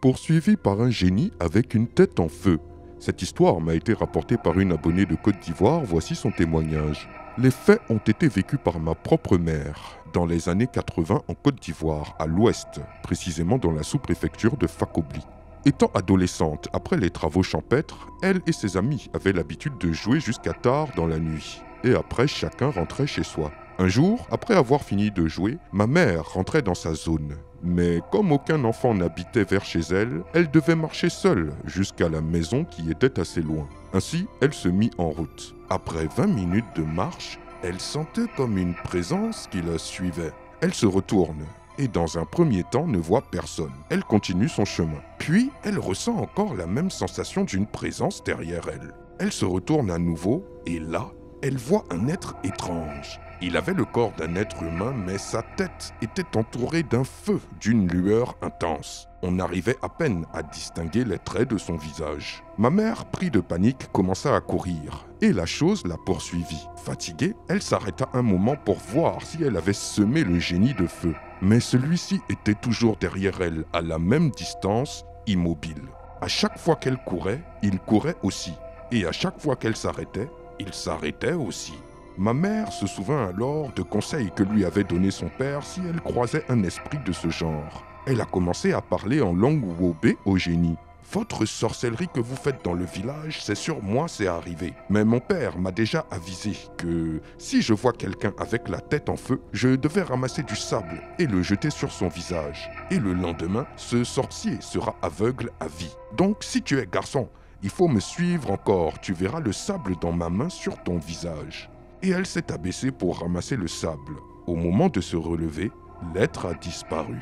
poursuivi par un génie avec une tête en feu. Cette histoire m'a été rapportée par une abonnée de Côte d'Ivoire, voici son témoignage. Les faits ont été vécus par ma propre mère dans les années 80 en Côte d'Ivoire, à l'ouest, précisément dans la sous-préfecture de Fakobli. Étant adolescente, après les travaux champêtres, elle et ses amis avaient l'habitude de jouer jusqu'à tard dans la nuit. Et après, chacun rentrait chez soi. Un jour, après avoir fini de jouer, ma mère rentrait dans sa zone. Mais comme aucun enfant n'habitait vers chez elle, elle devait marcher seule jusqu'à la maison qui était assez loin. Ainsi, elle se mit en route. Après 20 minutes de marche, elle sentait comme une présence qui la suivait. Elle se retourne et dans un premier temps ne voit personne. Elle continue son chemin. Puis, elle ressent encore la même sensation d'une présence derrière elle. Elle se retourne à nouveau et là, elle voit un être étrange. Il avait le corps d'un être humain, mais sa tête était entourée d'un feu, d'une lueur intense. On arrivait à peine à distinguer les traits de son visage. Ma mère, pris de panique, commença à courir, et la chose la poursuivit. Fatiguée, elle s'arrêta un moment pour voir si elle avait semé le génie de feu. Mais celui-ci était toujours derrière elle, à la même distance, immobile. À chaque fois qu'elle courait, il courait aussi. Et à chaque fois qu'elle s'arrêtait, il s'arrêtait aussi. Ma mère se souvint alors de conseils que lui avait donnés son père si elle croisait un esprit de ce genre. Elle a commencé à parler en langue wobé au génie. Votre sorcellerie que vous faites dans le village, c'est sur moi, c'est arrivé. Mais mon père m'a déjà avisé que si je vois quelqu'un avec la tête en feu, je devais ramasser du sable et le jeter sur son visage. Et le lendemain, ce sorcier sera aveugle à vie. Donc si tu es garçon, il faut me suivre encore, tu verras le sable dans ma main sur ton visage et elle s'est abaissée pour ramasser le sable. Au moment de se relever, l'être a disparu.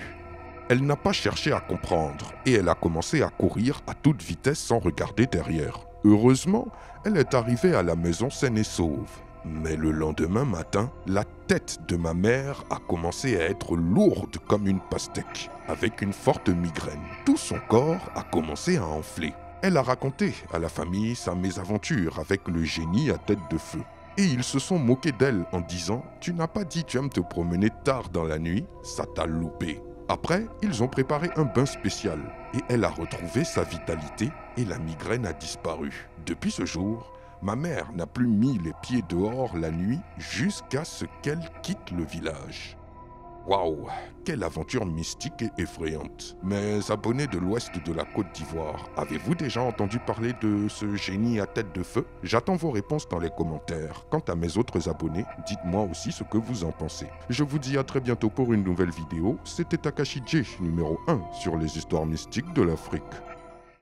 Elle n'a pas cherché à comprendre et elle a commencé à courir à toute vitesse sans regarder derrière. Heureusement, elle est arrivée à la maison saine et sauve. Mais le lendemain matin, la tête de ma mère a commencé à être lourde comme une pastèque, avec une forte migraine. Tout son corps a commencé à enfler. Elle a raconté à la famille sa mésaventure avec le génie à tête de feu et ils se sont moqués d'elle en disant Tu n'as pas dit tu aimes te promener tard dans la nuit, ça t'a loupé. Après, ils ont préparé un bain spécial et elle a retrouvé sa vitalité et la migraine a disparu. Depuis ce jour, ma mère n'a plus mis les pieds dehors la nuit jusqu'à ce qu'elle quitte le village. Waouh, quelle aventure mystique et effrayante. Mes abonnés de l'ouest de la Côte d'Ivoire, avez-vous déjà entendu parler de ce génie à tête de feu? J'attends vos réponses dans les commentaires. Quant à mes autres abonnés, dites-moi aussi ce que vous en pensez. Je vous dis à très bientôt pour une nouvelle vidéo. C'était Takashi J, numéro 1 sur les histoires mystiques de l'Afrique.